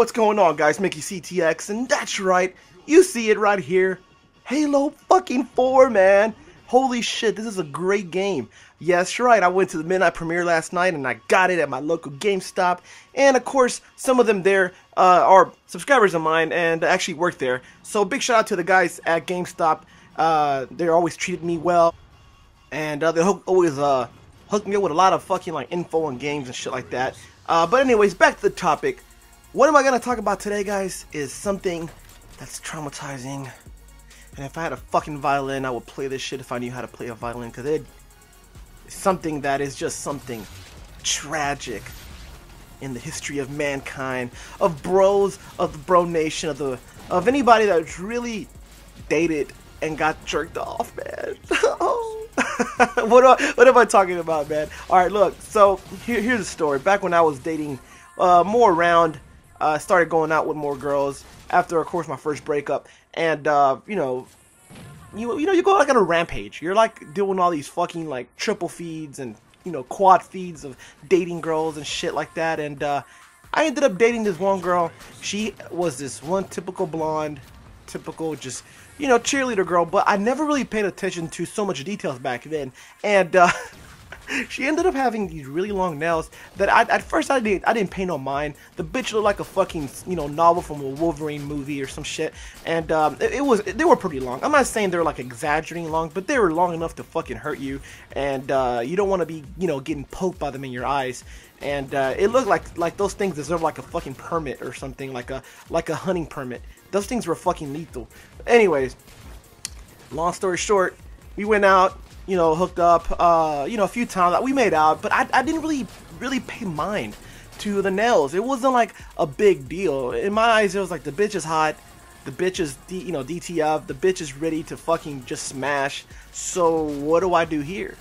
what's going on guys? Mickey CTX, and that's right, you see it right here. Halo fucking 4, man. Holy shit, this is a great game. Yes, right, I went to the midnight premiere last night and I got it at my local GameStop. And of course, some of them there uh, are subscribers of mine and actually work there. So big shout out to the guys at GameStop. Uh, they're always treated me well. And uh, they always uh, hook me up with a lot of fucking like info and games and shit like that. Uh, but anyways, back to the topic. What am I to talk about today, guys, is something that's traumatizing. And if I had a fucking violin, I would play this shit if I knew how to play a violin, because it is something that is just something tragic in the history of mankind, of bros, of the bro nation, of the of anybody that's really dated and got jerked off, man. what, am I, what am I talking about, man? All right, look. So here, here's the story. Back when I was dating uh, more around uh, started going out with more girls after, of course, my first breakup. And, uh, you know, you, you know, you go like on a rampage. You're like doing all these fucking like triple feeds and, you know, quad feeds of dating girls and shit like that. And, uh, I ended up dating this one girl. She was this one typical blonde, typical just, you know, cheerleader girl, but I never really paid attention to so much details back then. And, uh, she ended up having these really long nails that I, at first I didn't I didn't pay no mind. The bitch looked like a fucking you know novel from a Wolverine movie or some shit, and um, it, it, was they were pretty long. I'm not saying they're like exaggerating long, but they were long enough to fucking hurt you, and uh, you don't want to be you know getting poked by them in your eyes. And uh, it looked like like those things deserve like a fucking permit or something like a like a hunting permit. Those things were fucking lethal. Anyways, long story short, we went out you know, hooked up, uh, you know, a few times. That we made out, but I, I didn't really, really pay mind to the nails. It wasn't like a big deal. In my eyes, it was like the bitch is hot, the bitch is, D, you know, DTF, the bitch is ready to fucking just smash. So what do I do here?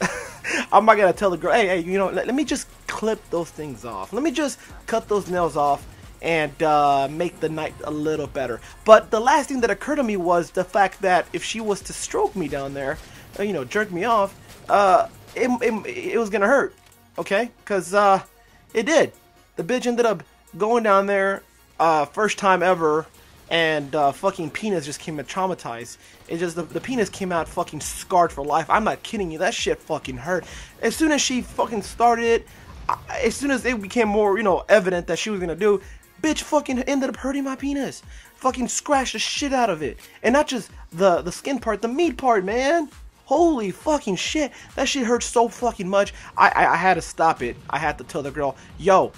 I'm not gonna tell the girl, hey, hey, you know, let, let, me just clip those things off. Let me just cut those nails off and uh, make the night a little better. But the last thing that occurred to me was the fact that if she was to stroke me down there, you know, jerk me off, uh, it, it, it was gonna hurt, okay? Cause uh, it did. The bitch ended up going down there, uh, first time ever, and uh, fucking penis just came out traumatized. It just the, the penis came out fucking scarred for life. I'm not kidding you. That shit fucking hurt. As soon as she fucking started it, as soon as it became more you know evident that she was gonna do, bitch fucking ended up hurting my penis. Fucking scratched the shit out of it, and not just the the skin part, the meat part, man. Holy fucking shit. That shit hurt so fucking much. I, I, I had to stop it. I had to tell the girl, yo,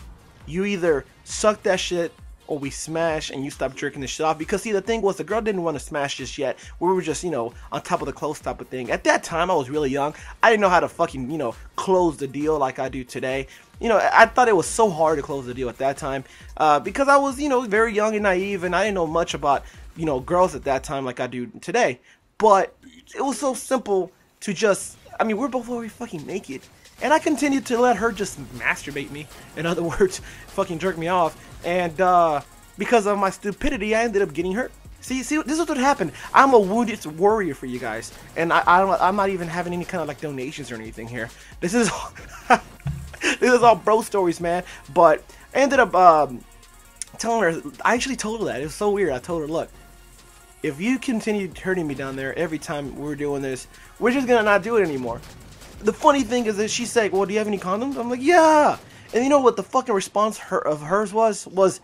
you either suck that shit or we smash and you stop jerking the shit off. Because see, the thing was, the girl didn't want to smash just yet. We were just, you know, on top of the close type of thing. At that time, I was really young. I didn't know how to fucking, you know, close the deal like I do today. You know, I thought it was so hard to close the deal at that time uh, because I was, you know, very young and naive, and I didn't know much about, you know, girls at that time like I do today. But it was so simple to just. I mean, we're both already fucking naked. And I continued to let her just masturbate me. In other words, fucking jerk me off. And uh, because of my stupidity, I ended up getting hurt. See, see, this is what happened. I'm a wounded warrior for you guys, and I, don't I am not even having any kind of like donations or anything here. This is, this is all bro stories, man. But I ended up um, telling her. I actually told her that it was so weird. I told her, look, if you continue hurting me down there every time we're doing this, we're just gonna not do it anymore. The funny thing is that she's like, well, do you have any condoms? I'm like, yeah. And you know what the fucking response her of hers was? Was,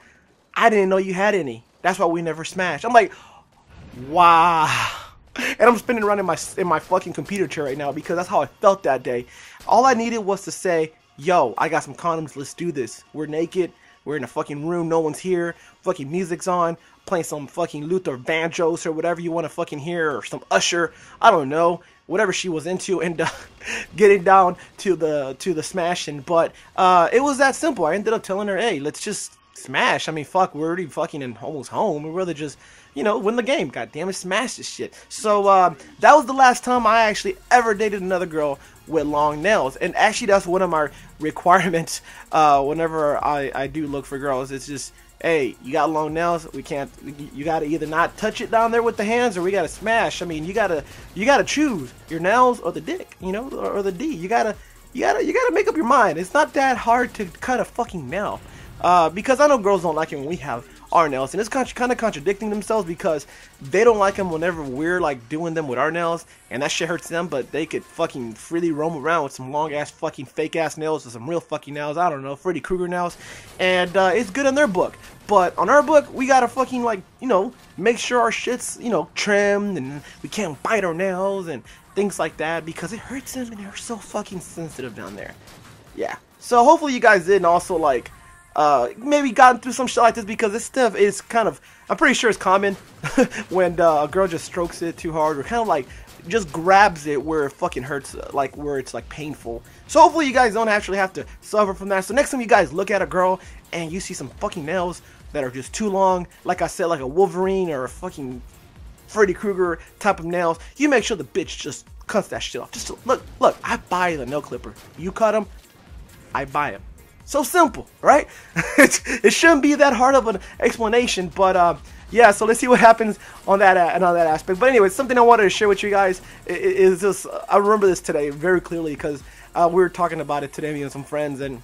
I didn't know you had any. That's why we never smashed. I'm like, wow. And I'm spinning around in my in my fucking computer chair right now because that's how I felt that day. All I needed was to say, yo, I got some condoms. Let's do this. We're naked. We're in a fucking room. No one's here. Fucking music's on playing some fucking Luther Vandross or whatever you want to fucking hear, or some Usher. I don't know, whatever she was into, and uh, getting down to the to the smashing. But uh, it was that simple. I ended up telling her, "Hey, let's just smash." I mean, fuck, we're already fucking in almost home. We'd rather just you know, win the game. God damn it, smash this shit. So uh, that was the last time I actually ever dated another girl with long nails. And actually, that's one of my requirements uh, whenever I, I do look for girls. It's just hey, you got long nails. We can't. You got to either not touch it down there with the hands, or we got to smash. I mean, you gotta you gotta choose your nails or the dick, you know, or, or, the D. You gotta you gotta you gotta make up your mind. It's not that hard to cut a fucking nail. Uh, because I know girls don't like it when we have our nails, and it's kind of contradicting themselves because they don't like them whenever we're like doing them with our nails, and that shit hurts them. But they could fucking freely roam around with some long ass fucking fake ass nails or some real fucking nails. I don't know, Freddy Krueger nails, and uh, it's good in their book. But on our book, we gotta fucking like you know make sure our shit's you know trimmed and we can't bite our nails and things like that because it hurts them and they're so fucking sensitive down there. Yeah. So hopefully you guys did and also like uh, maybe gotten through some shit like this because this stuff is kind of, I'm pretty sure it's common when uh, a girl just strokes it too hard or kind of like just grabs it where it fucking hurts, uh, like where it's like painful. So hopefully you guys don't actually have to suffer from that. So next time you guys look at a girl and you see some fucking nails that are just too long, like I said, like a Wolverine or a fucking Freddy Krueger type of nails, you make sure the bitch just cuts that shit off. Just look, look, I buy the nail clipper. You cut them, I buy them. So simple, right? it shouldn't be that hard of an explanation, but uh, yeah. So let's see what happens on that uh, on that aspect. But anyway, something I wanted to share with you guys is, this. I remember this today very clearly because uh, we were talking about it today, me and some friends, and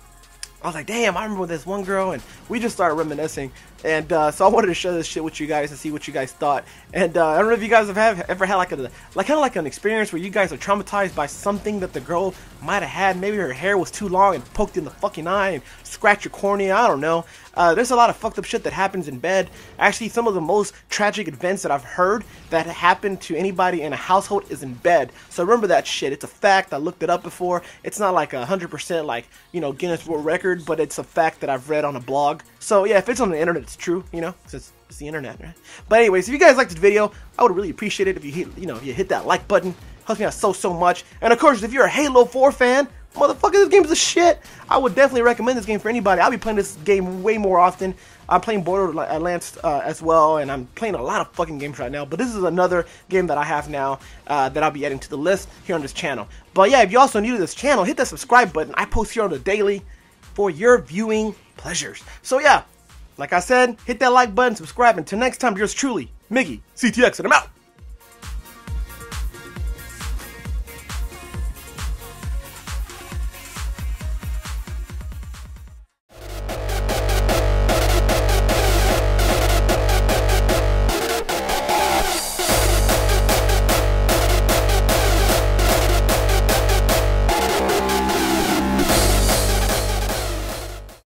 I was like, damn, I remember this one girl, and we just started reminiscing. And uh, so I wanted to share this shit with you guys and see what you guys thought. And uh, I don't know if you guys have, have ever had like a like kind of like an experience where you guys are traumatized by something that the girl might have had. Maybe her hair was too long and poked in the fucking eye and scratched your cornea. I don't know. Uh, there's a lot of fucked up shit that happens in bed. Actually, some of the most tragic events that I've heard that happen to anybody in a household is in bed. So remember that shit. It's a fact. I looked it up before. It's not like a hundred percent like you know Guinness World Record, but it's a fact that I've read on a blog. So yeah, if it's on the internet, it's true. You know, it's, it's the internet, right? But anyways, if you guys liked this video, I would really appreciate it if you hit you know if you hit that like button. Helps me out so so much. And of course, if you're a Halo 4 fan, Motherfucker, this game is a shit. I would definitely recommend this game for anybody. I'll be playing this game way more often. I'm playing Borderlands uh, as well, and I'm playing a lot of fucking games right now. But this is another game that I have now uh, that I'll be adding to the list here on this channel. But yeah, if you're also new to this channel, hit that subscribe button. I post here on the daily for your viewing pleasures. So yeah, like I said, hit that like button, subscribe. Until next time, yours truly, Mickey, CTX, and I'm out.